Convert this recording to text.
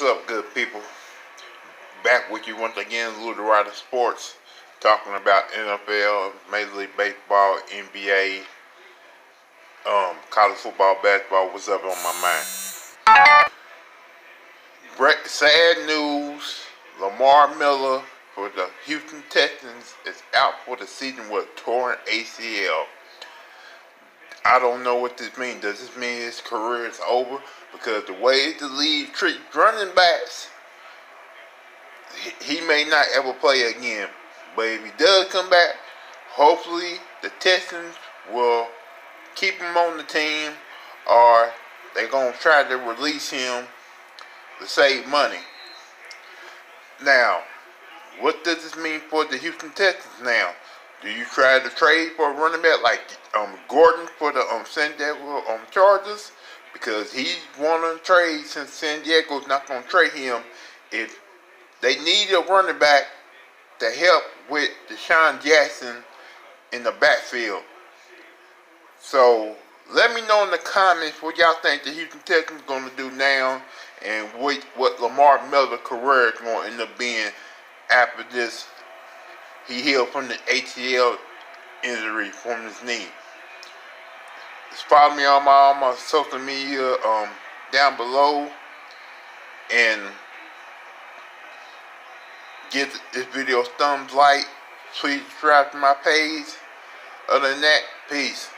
What's up, good people? Back with you once again, Little Rider Sports, talking about NFL, Major League Baseball, NBA, um, college football, basketball. What's up on my mind? Sad news: Lamar Miller for the Houston Texans is out for the season with torn ACL. I don't know what this means. Does this mean his career is over? Because the way the league treats running backs, he, may not ever play again. But if he does come back, hopefully the Texans will keep him on the team or they're going to try to release him to save money. Now, what does this mean for the Houston Texans now? Do you try to trade for a running back like um, Gordon for the um, San Diego um, Chargers? Because he's wanting to trade since San Diego's not going to trade him. If they need a running back to help with DeSean Jackson in the backfield. So let me know in the comments what y'all think the Houston Texans going to do now and what, what Lamar Miller's career is going to end up being after this he healed from the ACL injury from his knee. Just follow me on my, on my social media um, down below and give this video a thumbs like. Please subscribe to my page. Other than that, peace.